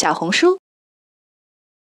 小红书。